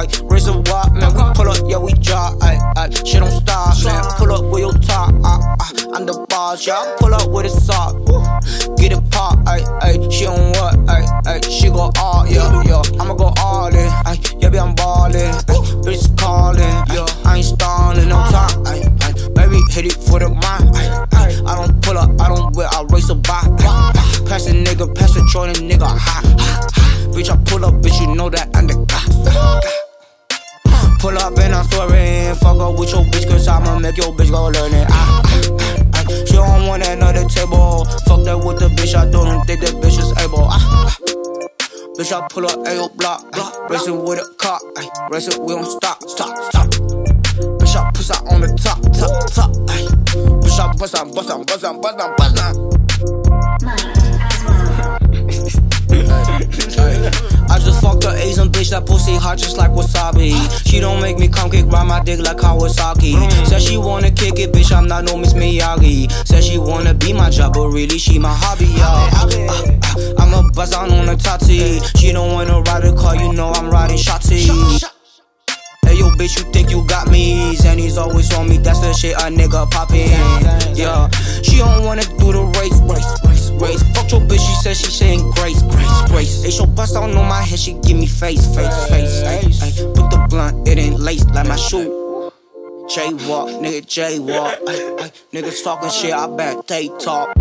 aye. Razor walk, man, we pull up, yeah, we drop, aye, aye. Shit don't stop, man, pull up with your top, aye, aye. I'm the boss, yeah, pull up with a sock, get it pop, aye, aye. She don't what, aye, aye. She go all, yeah, yeah. I'ma go all in, aye, yeah, be I'm ballin', aye. Bitch callin', yeah, I ain't stallin' no time, aye, aye. Baby, hit it for the mind, aye, aye. I don't pull up, I don't wear, I race a bot. Pass a nigga, pass a Jordan, nigga, hot, hot, hot. Bitch, I pull up, bitch, you know that I'm the guy. Pull up and I'm swearing, fuck up with your bitch, cause I'ma make your bitch go learn it. Ah, ah, ah, ah. She don't want another table. Fuck that with the bitch, I don't think that bitch is able. Ah, ah. Bitch, I pull up AO block, ay, racing with a ay, racing, we don't stop, stop, stop. Bitch, I push out on the top, top, top, ay. Bitch, I bust on, bust on, bust on, bust on, bust on. Bitch, that pussy hot just like wasabi. She don't make me come kick round my dick like Kawasaki. Said she wanna kick it, bitch, I'm not no Miss Miyagi. Said she wanna be my job, but really she my hobby, y'all. Ah, ah, ah, I'm a buzz on a tati. She don't wanna ride a car, you know I'm riding shotty. Hey yo, bitch, you think you got me? He's always on me, that's the shit a nigga poppin'. Yeah, she don't wanna do the race, race, race, race. Fuck your bitch, she said she saying grace, grace, bust on my head, she give me face, face, face. Ay, ay. Put the blunt, it ain't laced like my shoe. Jaywalk, nigga, jaywalk. Ay, ay. Niggas talking shit, I bet they talk.